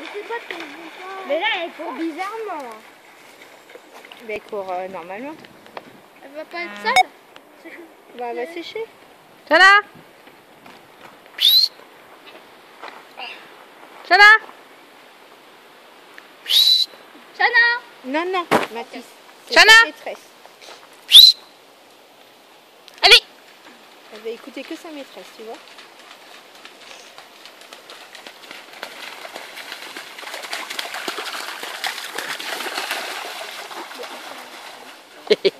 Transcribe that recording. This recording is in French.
Je sais pas. Mais là, elle court bizarrement. Mais elle court euh, normalement. Elle va pas être sale Bah, elle va sécher. Chana Psst. Chana Psst. Chana Non, non, Mathis. Chana. Allez Elle va écouter que sa maîtresse, tu vois. よし。